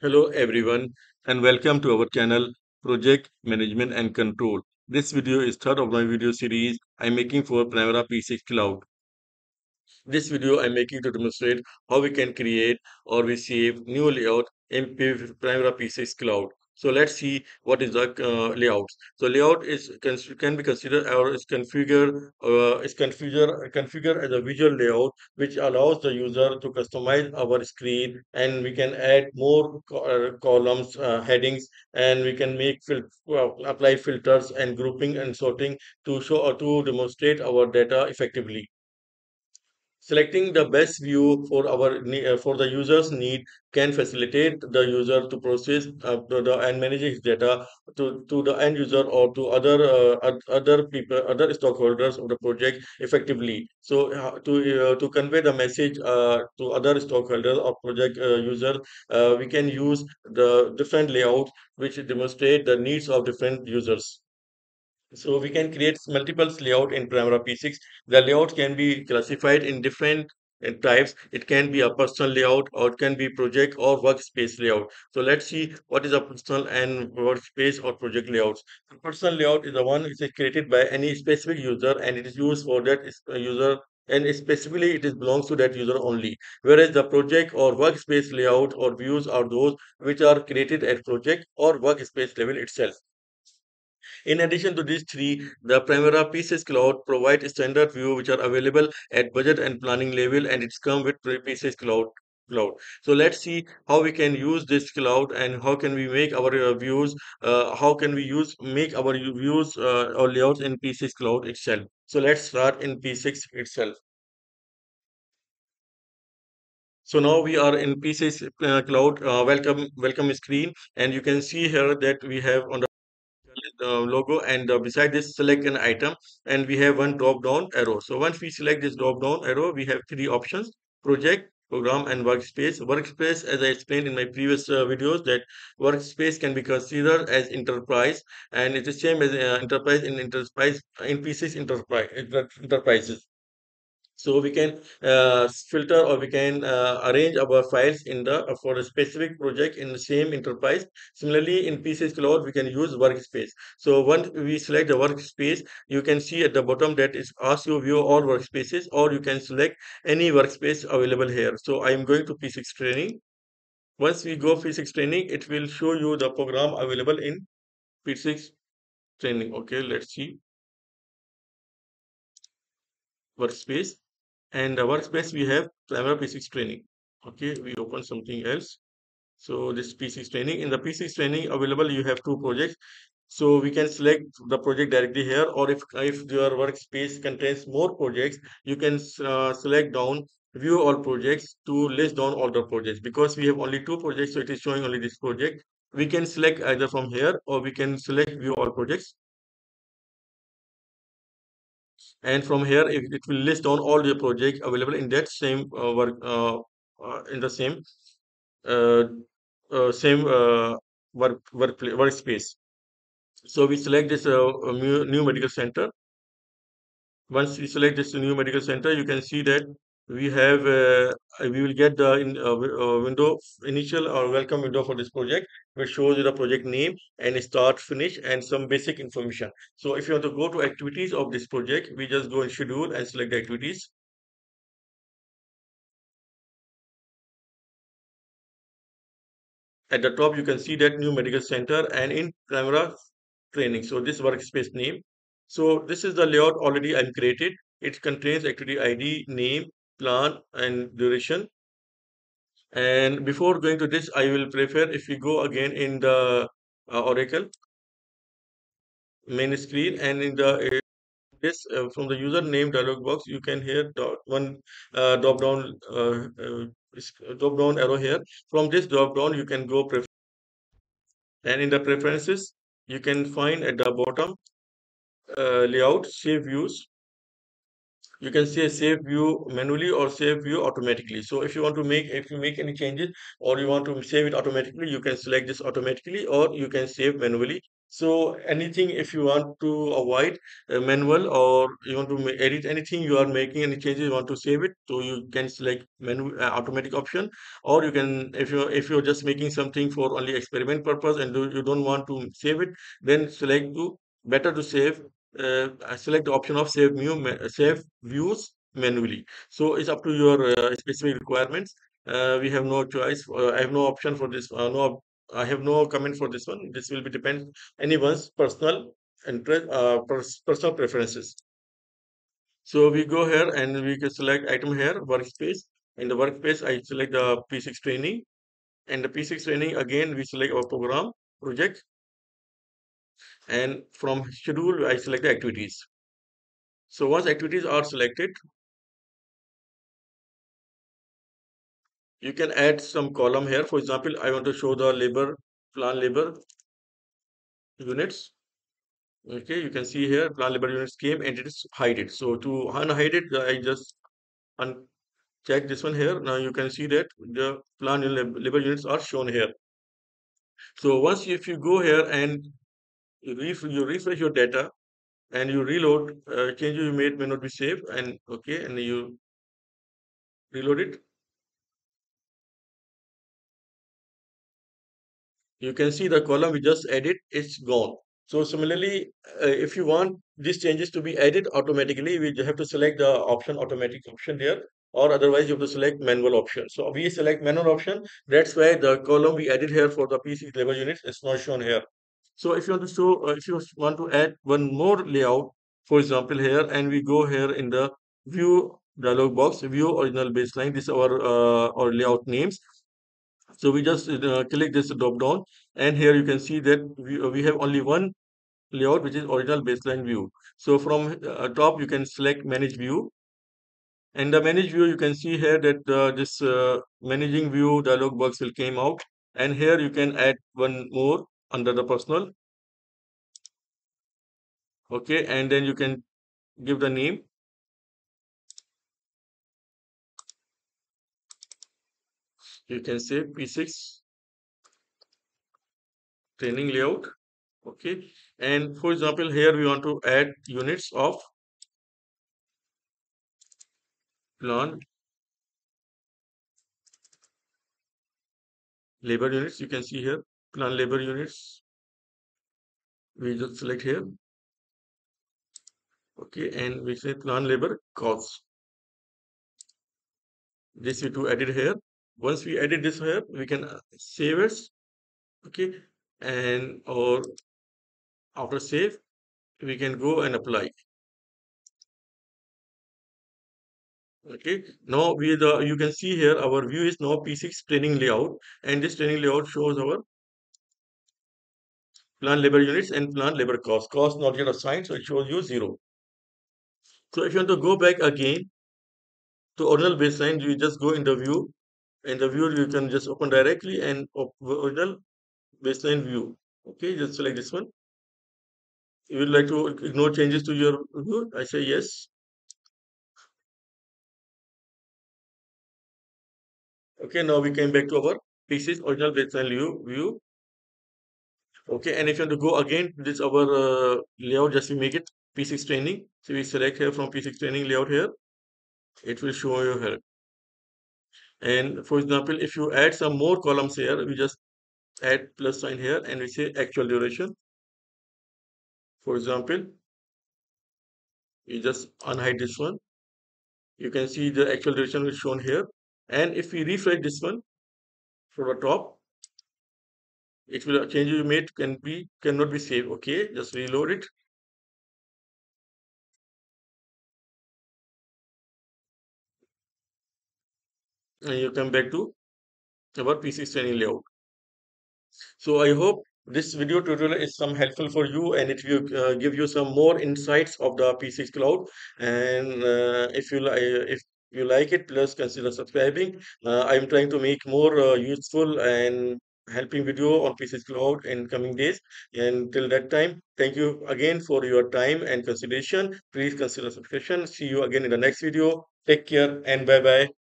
Hello everyone and welcome to our channel Project Management and Control. This video is third of my video series I'm making for Primavera P6 Cloud. This video I'm making to demonstrate how we can create or receive new layout in P- Primavera P6 Cloud. So let's see what is the uh, layout. So layout is can, can be considered or is configured uh, is configured configured as a visual layout which allows the user to customize our screen and we can add more co- uh, columns uh, headings and we can make fil- apply filters and grouping and sorting to show or to demonstrate our data effectively Selecting the best view for our uh, for the user's need can facilitate the user to process uh, the, the- and manage his data to, to the end user or to other uh, other people other stockholders of the project effectively. So uh, to uh, to convey the message uh, to other stockholders or project user, uh, we can use the different layouts which demonstrate the needs of different users. So we can create multiple layout in Primavera P6. The layout can be classified in different uh, types. It can be a personal layout or it can be project or workspace layout. So let's see what is a personal and workspace or project layouts. The personal layout is the one which is created by any specific user and it is used for that uh, user and specifically it is belongs to that user only. Whereas the project or workspace layout or views are those which are created at project or workspace level itself. In addition to these three, the Primavera P6 Cloud provides standard view which are available at budget and planning level and it's come with P6 Cloud. Cloud. So let's see how we can use this cloud and how can we make our uh, views, uh, how can we use make our views uh, or layouts in P6 Cloud itself. So let's start in P6 itself. So now we are in P6 uh, Cloud uh, welcome welcome screen and you can see here that we have on the logo and uh, beside this select an item and we have one drop down arrow. So once we select this drop down arrow we have three options project program and workspace. Workspace as i explained in my previous uh, videos that workspace can be considered as enterprise and it is the same as uh, enterprise in enterprise in P6 enterprise enterprises so we can uh, filter or we can uh, arrange our files in the uh, for a specific project in the same enterprise. Similarly in p6 cloud we can use workspace. So once we select the workspace you can see at the bottom that is ask you view all workspaces or you can select any workspace available here. So i am going to p6 training. Once we go p6 training it will show you the program available in p6 training. Okay let's see. Workspace and the workspace we have Primavera P6 training. Okay, we open something else. So this P6 training in the P6 training available, you have two projects. So we can select the project directly here, or if if your workspace contains more projects, you can uh, select down view all projects to list down all the projects. Because we have only two projects, so it is showing only this project. We can select either from here or we can select view all projects and from here it, it will list down all your project available in that same uh, work uh, uh, in the same uh, uh, same work work workspace. So we select this new medical center. Once we select this new medical center you can see that we have uh, we will get the in, uh, uh, window initial or welcome window for this project which shows you the project name and start finish and some basic information so if you want to go to activities of this project we just go in schedule and select the activities At the top, you can see that new medical center and in camera training. So this workspace name. So this is the layout already I'm created. It contains activity ID, name, plan, and duration. And before going to this, I will prefer if we go again in the uh, Oracle main screen and in the uh, this uh, from the username dialog box, you can hear dot, one uh, drop down uh, uh, drop down arrow here. From this drop down, you can go and in the preferences you can find at the bottom uh, layout save views you can say save view manually or save view automatically. So if you want to make if you make any changes or you want to save it automatically you can select this automatically or you can save manually. So anything if you want to avoid a manual or you want to edit anything you are making any changes you want to save it so you can select menu uh, automatic option. Or you can if you if you're just making something for only experiment purpose and do, you don't want to save it then select to better to save uh, I select the option of save view save views manually. So it's up to your uh, specific requirements. Uh, we have no choice. Uh, I have no option for this. Uh, no, I have no comment for this one. This will be depend anyone's personal interest, uh, pers- personal preferences. So we go here and we can select item here, workspace. In the workspace, I select the P6 training. And the P6 training again, we select our program project. And from schedule, I select the activities. So once activities are selected, you can add some column here. For example, I want to show the labor plan labor units. Okay, you can see here plan labor units came and it is hide it. So to unhide it, I just uncheck this one here. Now you can see that the plan labor units are shown here. So once if you go here and you, ref you refresh your data and you reload, uh, changes you made may not be saved and okay, and you reload it. You can see the column we just added it's gone. So similarly uh, if you want these changes to be added automatically we have to select the option automatic option there or otherwise you have to select manual option. So we select manual option that's why the column we added here for the pc labor units is not shown here so if you want to show uh, if you want to add one more layout for example here and we go here in the view dialog box view original baseline this is our uh, our layout names. So we just uh, click this drop down and here you can see that we, uh, we have only one layout which is original baseline view. So from uh, top you can select manage view. And the manage view you can see here that uh, this uh, managing view dialog box will came out. And here you can add one more under the personal. Okay and then you can give the name. You can say p6 training layout. Okay and for example here we want to add units of plan labor units. You can see here plan labor units. We just select here. Okay and we say plan labor costs this we to edit here. Once we edit this here we can save it. Okay and or after save we can go and apply. Okay now we the you can see here our view is now p6 training layout and this training layout shows our plan labor units and plan labor cost cost not yet assigned so it shows you zero. So if you want to go back again to original baseline you just go in the view in the view you can just open directly and original baseline view. Okay just select this one. You would like to ignore changes to your view? I say yes. Okay now we came back to our P6 original baseline view view okay and if you want to go again this our uh, layout just we make it p6 training. So we select here from p6 training layout here. It will show you here. And for example if you add some more columns here we just add plus sign here and we say actual duration. For example you just unhide this one. You can see the actual duration is shown here. And if we refresh this one from the top it will change you made can be cannot be saved okay? Just reload it. And you come back to our p6 training layout. So i hope this video tutorial is some helpful for you and it will uh, give you some more insights of the p6 cloud. And uh, if you like if you like it please consider subscribing. Uh, i'm trying to make more uh, useful and helping video on P6 Cloud in coming days. And till that time, thank you again for your time and consideration. Please consider subscription. See you again in the next video. Take care and bye bye.